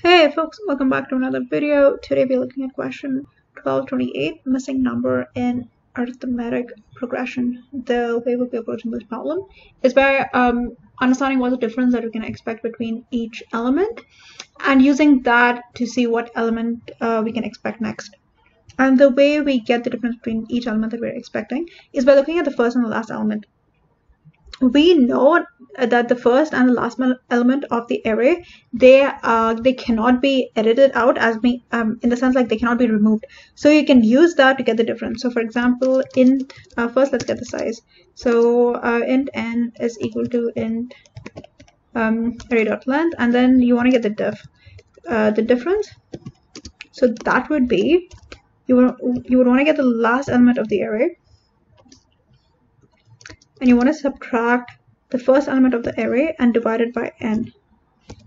Hey folks, welcome back to another video. Today we're looking at question 1228, missing number in arithmetic progression. The way we'll be approaching this problem is by um, understanding what the difference that we can expect between each element and using that to see what element uh, we can expect next. And the way we get the difference between each element that we're expecting is by looking at the first and the last element we know that the first and the last element of the array they uh, they cannot be edited out as me um, in the sense like they cannot be removed. So you can use that to get the difference. So for example in uh, first let's get the size. So uh, int n is equal to int um, array dot length and then you want to get the diff uh, the difference. So that would be you would you would want to get the last element of the array and you want to subtract the first element of the array and divide it by n.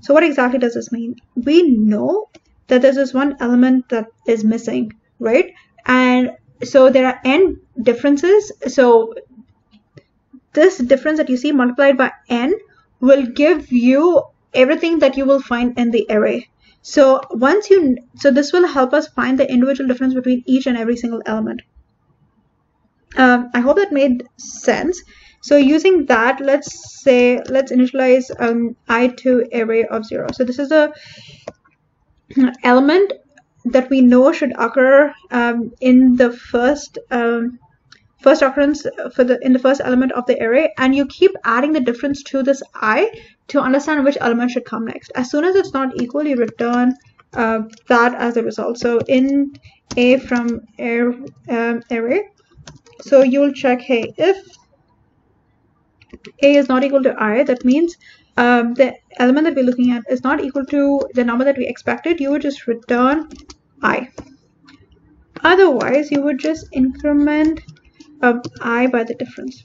So what exactly does this mean? We know that there's this one element that is missing, right? And so there are n differences. So this difference that you see multiplied by n will give you everything that you will find in the array. So once you, so this will help us find the individual difference between each and every single element. Um, I hope that made sense. So using that, let's say, let's initialize um, i to array of zero. So this is a element that we know should occur um, in the first um, first occurrence for the in the first element of the array and you keep adding the difference to this i to understand which element should come next as soon as it's not equal you return uh, that as a result so in a from air, um, array so you'll check hey if a is not equal to i, that means um, the element that we're looking at is not equal to the number that we expected, you would just return i. Otherwise, you would just increment of i by the difference.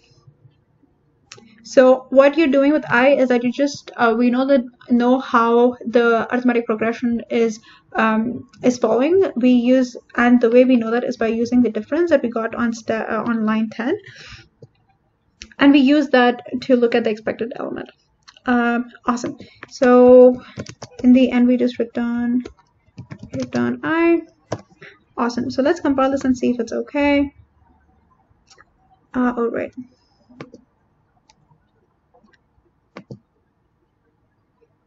So what you're doing with i is that you just uh, we know that know how the arithmetic progression is um, is following. We use and the way we know that is by using the difference that we got on uh, on line 10 and we use that to look at the expected element. Um, awesome. So in the end, we just return return i. Awesome. So let's compile this and see if it's okay. Uh, all right.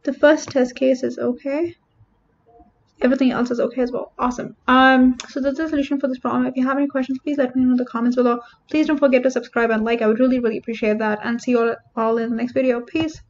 The first test case is okay. Everything else is okay as well. Awesome. Um so that's the solution for this problem. If you have any questions please let me know in the comments below. Please don't forget to subscribe and like. I would really really appreciate that. And see you all, all in the next video. Peace